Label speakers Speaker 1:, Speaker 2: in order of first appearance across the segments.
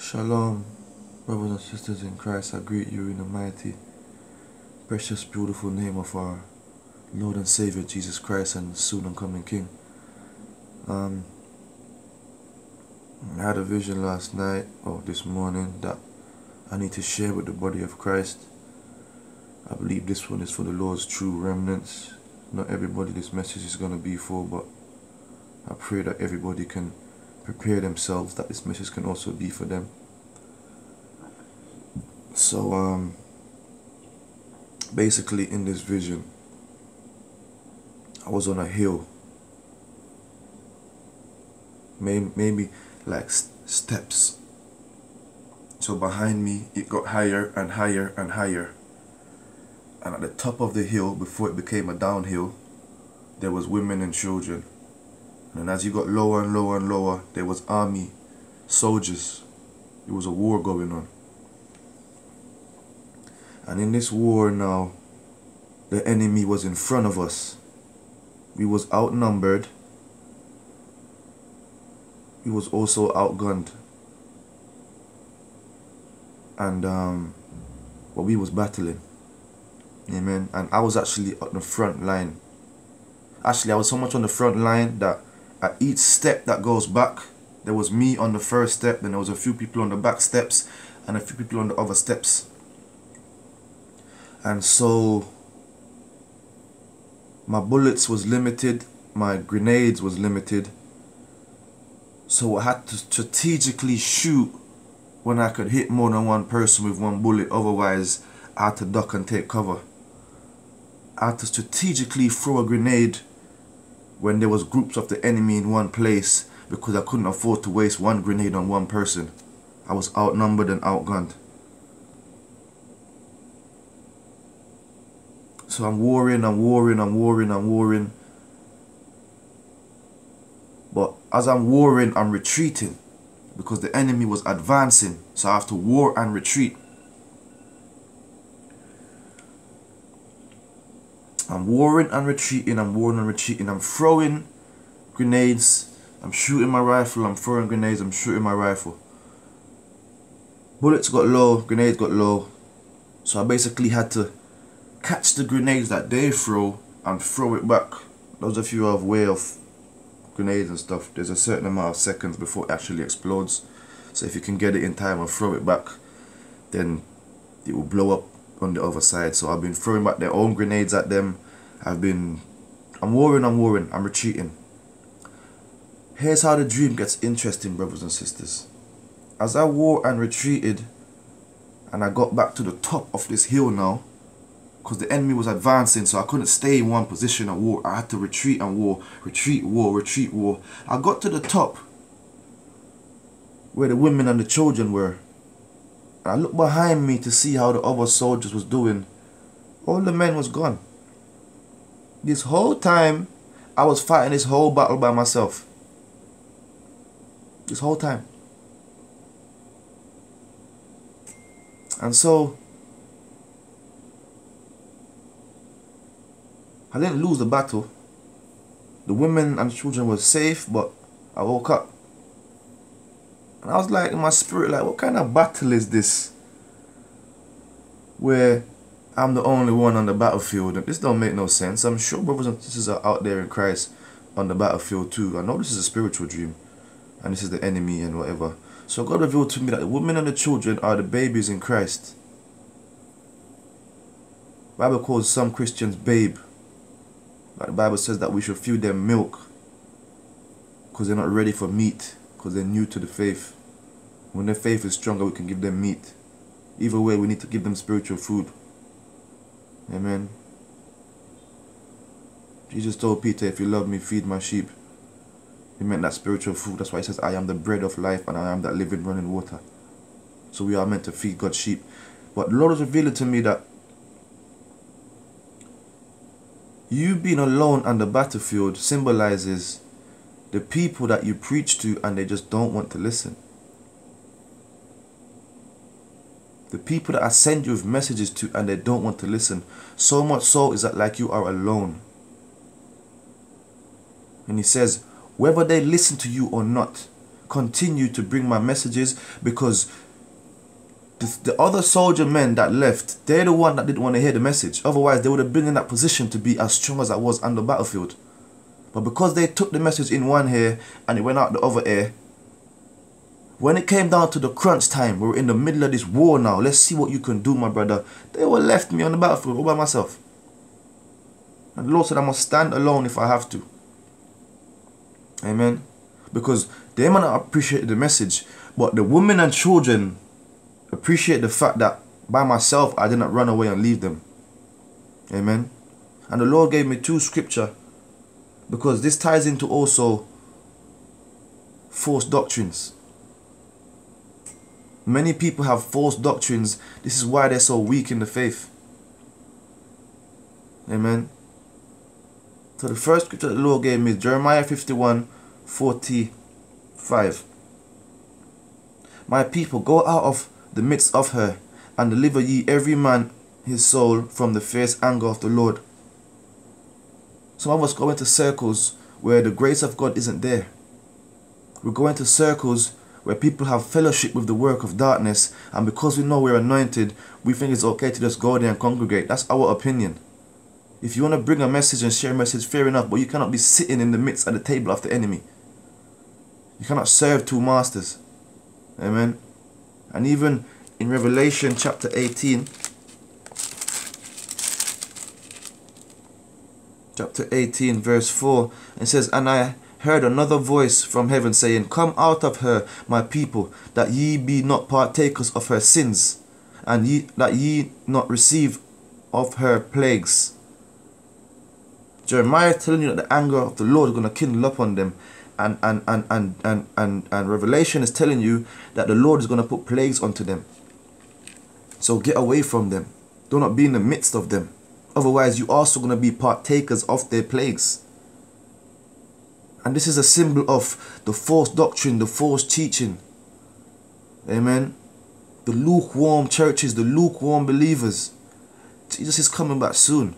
Speaker 1: Shalom, brothers and sisters in Christ. I greet you in the mighty, precious, beautiful name of our Lord and Savior Jesus Christ and soon and coming King. Um, I had a vision last night or this morning that I need to share with the body of Christ. I believe this one is for the Lord's true remnants. Not everybody this message is going to be for, but I pray that everybody can prepare themselves that this message can also be for them. So, um, basically, in this vision, I was on a hill, maybe, maybe like steps. So, behind me, it got higher and higher and higher. And at the top of the hill, before it became a downhill, there was women and children. And as you got lower and lower and lower, there was army, soldiers. It was a war going on. And in this war now, the enemy was in front of us. We was outnumbered. We was also outgunned. And um, but we was battling. Amen. And I was actually on the front line. Actually, I was so much on the front line that at each step that goes back, there was me on the first step, then there was a few people on the back steps, and a few people on the other steps. And so my bullets was limited, my grenades was limited. So I had to strategically shoot when I could hit more than one person with one bullet, otherwise I had to duck and take cover. I had to strategically throw a grenade when there was groups of the enemy in one place because I couldn't afford to waste one grenade on one person. I was outnumbered and outgunned. So I'm warring, I'm warring, I'm warring, I'm warring. But as I'm warring, I'm retreating because the enemy was advancing. So I have to war and retreat. I'm warring and retreating, I'm warring and retreating, I'm throwing grenades, I'm shooting my rifle, I'm throwing grenades, I'm shooting my rifle. Bullets got low, grenades got low, so I basically had to catch the grenades that they throw and throw it back. Those of you who have way of grenades and stuff, there's a certain amount of seconds before it actually explodes. So if you can get it in time and throw it back, then it will blow up on the other side. So I've been throwing back their own grenades at them. I've been, I'm warring, I'm warring, I'm retreating. Here's how the dream gets interesting, brothers and sisters. As I war and retreated, and I got back to the top of this hill now, because the enemy was advancing, so I couldn't stay in one position and war. I had to retreat and war, retreat, war, retreat, war. I got to the top, where the women and the children were. I looked behind me to see how the other soldiers was doing. All the men was gone. This whole time, I was fighting this whole battle by myself. This whole time. And so, I didn't lose the battle. The women and children were safe, but I woke up. And I was like, in my spirit, like, what kind of battle is this? Where I'm the only one on the battlefield. And this don't make no sense. I'm sure brothers and sisters are out there in Christ on the battlefield too. I know this is a spiritual dream. And this is the enemy and whatever. So God revealed to me that the women and the children are the babies in Christ. Bible calls some Christians babe. But the Bible says that we should feed them milk. Because they're not ready for meat because they're new to the faith. When their faith is stronger, we can give them meat. Either way, we need to give them spiritual food. Amen. Jesus told Peter, if you love me, feed my sheep. He meant that spiritual food. That's why he says, I am the bread of life and I am that living running water. So we are meant to feed God's sheep. But the Lord is revealing to me that you being alone on the battlefield symbolizes the people that you preach to and they just don't want to listen. The people that I send you with messages to and they don't want to listen. So much so is that like you are alone. And he says, whether they listen to you or not, continue to bring my messages because the, the other soldier men that left, they're the one that didn't want to hear the message. Otherwise, they would have been in that position to be as strong as I was on the battlefield. But because they took the message in one ear and it went out the other ear, when it came down to the crunch time, we're in the middle of this war now. Let's see what you can do, my brother. They were left me on the battlefield all by myself. And the Lord said I must stand alone if I have to. Amen. Because they might not appreciate the message, but the women and children appreciate the fact that by myself I did not run away and leave them. Amen. And the Lord gave me two scripture because this ties into also false doctrines. Many people have false doctrines. This is why they're so weak in the faith. Amen. So the first scripture the Lord gave me is Jeremiah 51 45. My people, go out of the midst of her, and deliver ye every man his soul from the fierce anger of the Lord. Some of us go into circles where the grace of God isn't there. We go into circles where people have fellowship with the work of darkness, and because we know we're anointed, we think it's okay to just go there and congregate. That's our opinion. If you want to bring a message and share a message, fair enough, but you cannot be sitting in the midst of the table of the enemy. You cannot serve two masters. Amen. And even in Revelation chapter 18, chapter 18, verse 4, it says, And I heard another voice from heaven saying, Come out of her, my people, that ye be not partakers of her sins, and ye that ye not receive of her plagues. Jeremiah telling you that the anger of the Lord is going to kindle upon them. And, and, and, and, and, and, and Revelation is telling you that the Lord is going to put plagues onto them. So get away from them. Do not be in the midst of them. Otherwise, you're also going to be partakers of their plagues. And this is a symbol of the false doctrine, the false teaching. Amen. The lukewarm churches, the lukewarm believers. Jesus is coming back soon.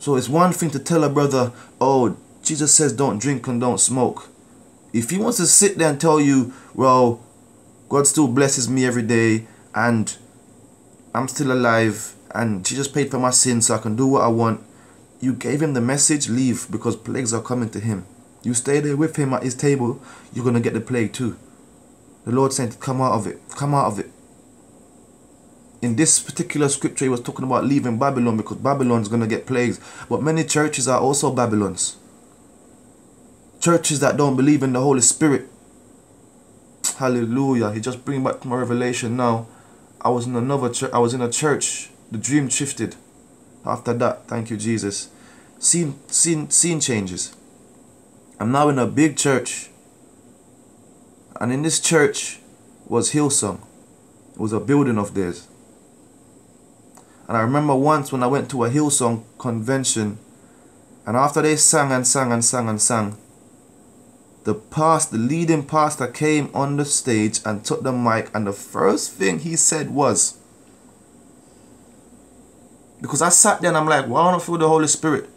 Speaker 1: So it's one thing to tell a brother, oh, Jesus says don't drink and don't smoke. If he wants to sit there and tell you, well, God still blesses me every day and I'm still alive and Jesus paid for my sins so I can do what I want. You gave him the message, leave because plagues are coming to him. You stay there with him at his table, you're going to get the plague too. The Lord said, come out of it, come out of it. In this particular scripture, he was talking about leaving Babylon because Babylon's going to get plagues. But many churches are also Babylons churches that don't believe in the Holy Spirit. Hallelujah. He just bring back my revelation now. I was in another church. I was in a church. The dream shifted. After that, thank you, Jesus. Scene, scene, scene changes. I'm now in a big church. And in this church was Hillsong. It was a building of theirs. And I remember once when I went to a Hillsong convention, and after they sang and sang and sang and sang, the past the leading pastor came on the stage and took the mic and the first thing he said was because I sat there and I'm like, why don't I feel the Holy Spirit?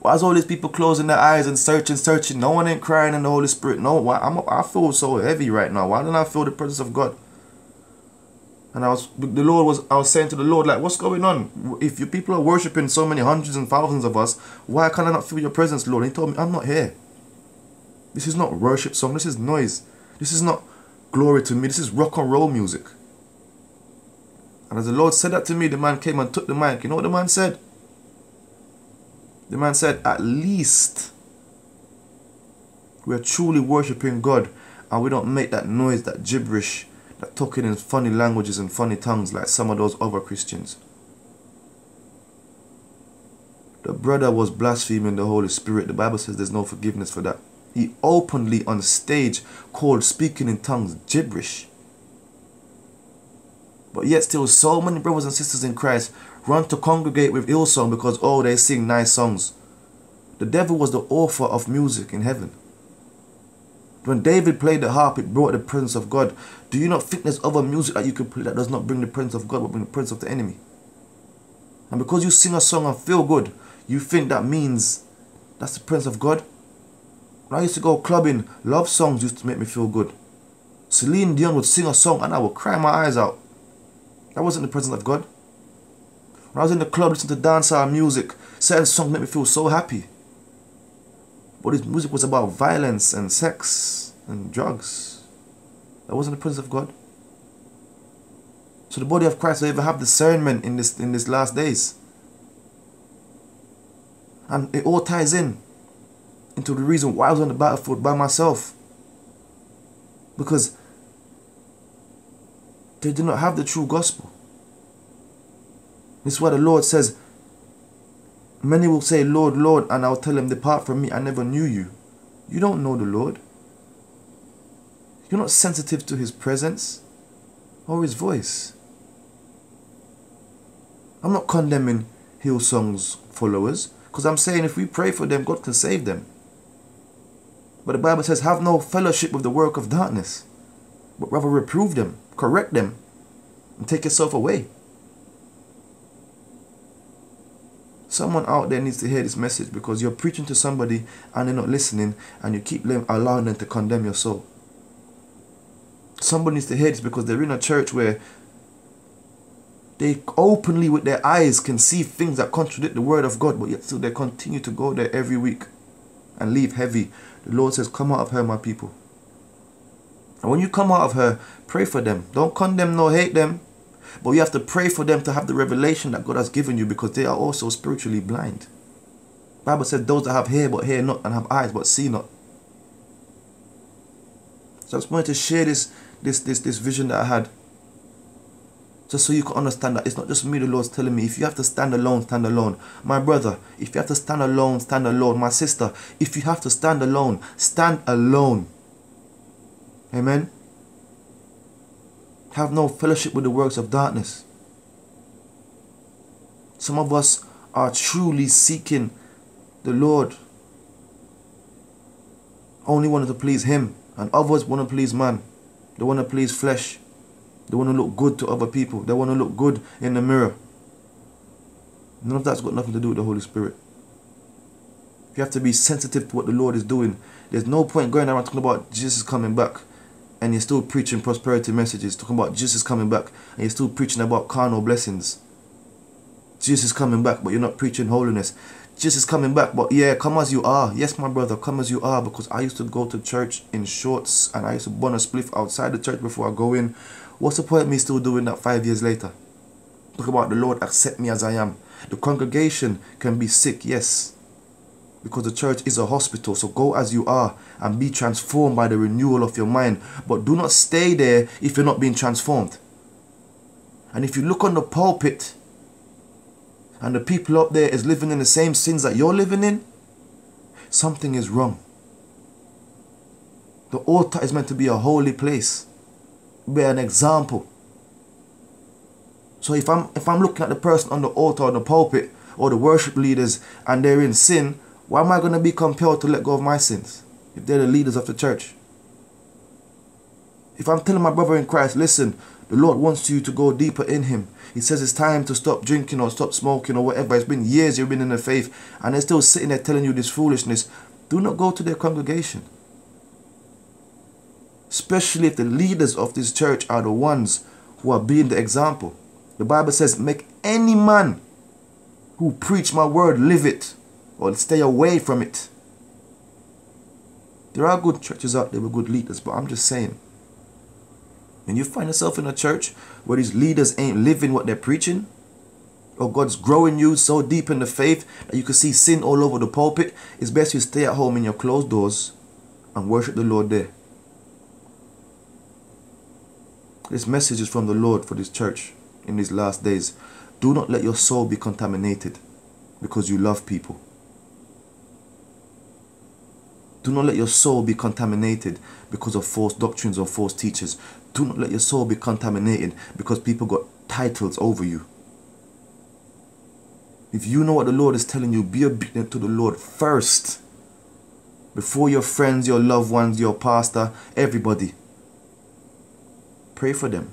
Speaker 1: Why is all these people closing their eyes and searching, searching? No one ain't crying in the Holy Spirit. No, why? I'm, I feel so heavy right now. Why don't I feel the presence of God? And I was, the Lord was, I was saying to the Lord, like, what's going on? If you people are worshiping so many hundreds and thousands of us, why can I not feel your presence, Lord? And he told me, I'm not here. This is not worship song. This is noise. This is not glory to me. This is rock and roll music. And as the Lord said that to me, the man came and took the mic. You know what the man said? The man said, At least we are truly worshipping God and we don't make that noise, that gibberish, that talking in funny languages and funny tongues like some of those other Christians. The brother was blaspheming the Holy Spirit. The Bible says there's no forgiveness for that. He openly on stage called speaking in tongues gibberish. But yet still so many brothers and sisters in Christ run to congregate with Hillsong because oh they sing nice songs. The devil was the author of music in heaven. When David played the harp, it brought the presence of God. Do you not think there's other music that you can play that does not bring the presence of God but bring the presence of the enemy? And because you sing a song and feel good, you think that means that's the presence of God? When I used to go clubbing, love songs used to make me feel good. Celine Dion would sing a song and I would cry my eyes out. That wasn't the presence of God. When I was in the club listening to dancehall uh, music, certain songs made me feel so happy. But his music was about violence and sex and drugs. That wasn't the presence of God. So the body of Christ will ever have discernment in this in these last days. And it all ties in into the reason why I was on the battlefield by myself. Because they do not have the true gospel. This is why the Lord says, Many will say, Lord, Lord, and I'll tell them, Depart from me, I never knew you. You don't know the Lord. You're not sensitive to his presence or his voice. I'm not condemning Hillsong's followers because I'm saying if we pray for them, God can save them. But the Bible says, have no fellowship with the work of darkness, but rather reprove them, correct them, and take yourself away. Someone out there needs to hear this message because you're preaching to somebody and they're not listening and you keep them allowing them to condemn your soul. Somebody needs to hear this because they're in a church where they openly with their eyes can see things that contradict the word of God, but yet still they continue to go there every week and leave heavy. The Lord says, Come out of her, my people. And when you come out of her, pray for them. Don't condemn nor hate them. But you have to pray for them to have the revelation that God has given you because they are also spiritually blind. Bible said those that have hair but hear not and have eyes but see not. So I just wanted to share this this this this vision that I had. Just so you can understand that it's not just me the Lord's telling me. If you have to stand alone, stand alone. My brother, if you have to stand alone, stand alone. My sister, if you have to stand alone, stand alone. Amen. Have no fellowship with the works of darkness. Some of us are truly seeking the Lord. Only wanted to please Him. And others want to please man. They want to please flesh. They want to look good to other people. They want to look good in the mirror. None of that's got nothing to do with the Holy Spirit. You have to be sensitive to what the Lord is doing. There's no point going around talking about Jesus coming back and you're still preaching prosperity messages, talking about Jesus coming back, and you're still preaching about carnal blessings. Jesus is coming back, but you're not preaching holiness. Jesus is coming back, but yeah, come as you are. Yes, my brother, come as you are, because I used to go to church in shorts and I used to burn a spliff outside the church before I go in. What's the point of me still doing that five years later? Talk about the Lord accept me as I am. The congregation can be sick, yes, because the church is a hospital. So go as you are and be transformed by the renewal of your mind. But do not stay there if you're not being transformed. And if you look on the pulpit and the people up there is living in the same sins that you're living in, something is wrong. The altar is meant to be a holy place, be an example. So if I'm if I'm looking at the person on the altar or the pulpit or the worship leaders and they're in sin, why am I going to be compelled to let go of my sins if they're the leaders of the church? If I'm telling my brother in Christ, listen, the Lord wants you to go deeper in Him. He says it's time to stop drinking or stop smoking or whatever. It's been years you've been in the faith and they're still sitting there telling you this foolishness. Do not go to their congregation. Especially if the leaders of this church are the ones who are being the example. The Bible says, make any man who preach my word live it or stay away from it. There are good churches out there with good leaders, but I'm just saying. When you find yourself in a church where these leaders ain't living what they're preaching, or God's growing you so deep in the faith that you can see sin all over the pulpit, it's best you stay at home in your closed doors and worship the Lord there. This message is from the Lord for this church in these last days. Do not let your soul be contaminated because you love people. Do not let your soul be contaminated because of false doctrines or false teachers. Do not let your soul be contaminated because people got titles over you. If you know what the Lord is telling you, be obedient to the Lord first. Before your friends, your loved ones, your pastor, everybody. Pray for them.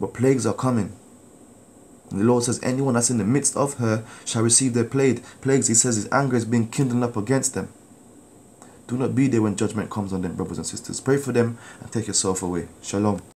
Speaker 1: But plagues are coming. The Lord says, anyone that's in the midst of her shall receive their plague. Plagues, he says, his anger is being kindled up against them. Do not be there when judgment comes on them, brothers and sisters. Pray for them and take yourself away. Shalom.